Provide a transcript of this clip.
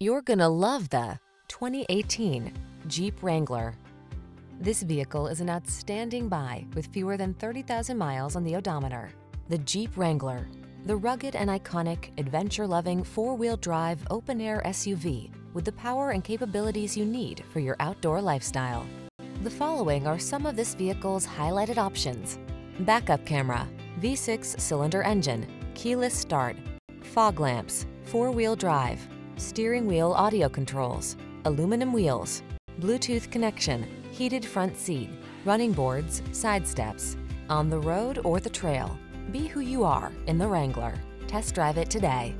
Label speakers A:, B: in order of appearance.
A: You're gonna love the 2018 Jeep Wrangler. This vehicle is an outstanding buy with fewer than 30,000 miles on the odometer. The Jeep Wrangler, the rugged and iconic, adventure-loving four-wheel drive open-air SUV with the power and capabilities you need for your outdoor lifestyle. The following are some of this vehicle's highlighted options. Backup camera, V6 cylinder engine, keyless start, fog lamps, four-wheel drive, steering wheel audio controls, aluminum wheels, Bluetooth connection, heated front seat, running boards, side steps. On the road or the trail, be who you are in the Wrangler. Test drive it today.